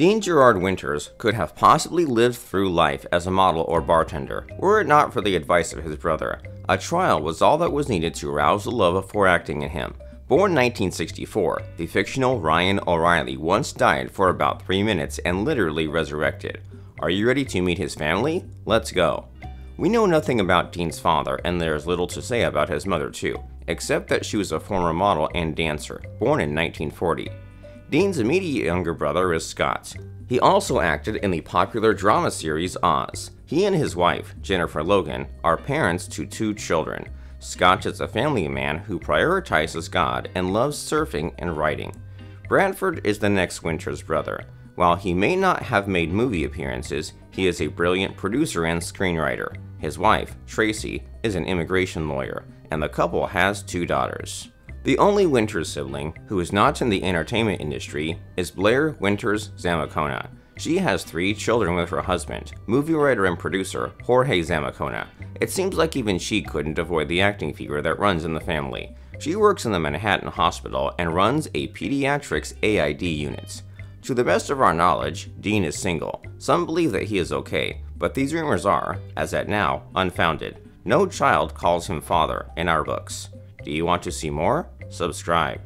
Dean Gerard Winters could have possibly lived through life as a model or bartender, were it not for the advice of his brother. A trial was all that was needed to arouse the love of for acting in him. Born 1964, the fictional Ryan O'Reilly once died for about 3 minutes and literally resurrected. Are you ready to meet his family? Let's go. We know nothing about Dean's father, and there is little to say about his mother, too, except that she was a former model and dancer, born in 1940. Dean's immediate younger brother is Scott. He also acted in the popular drama series Oz. He and his wife, Jennifer Logan, are parents to two children. Scott is a family man who prioritizes God and loves surfing and writing. Bradford is the next Winters brother. While he may not have made movie appearances, he is a brilliant producer and screenwriter. His wife, Tracy, is an immigration lawyer, and the couple has two daughters. The only Winters sibling who is not in the entertainment industry is Blair Winters Zamacona. She has three children with her husband, movie writer and producer Jorge Zamacona. It seems like even she couldn't avoid the acting fever that runs in the family. She works in the Manhattan Hospital and runs a pediatrics AID unit. To the best of our knowledge, Dean is single. Some believe that he is okay, but these rumors are, as at now, unfounded. No child calls him father in our books. Do you want to see more? Subscribe.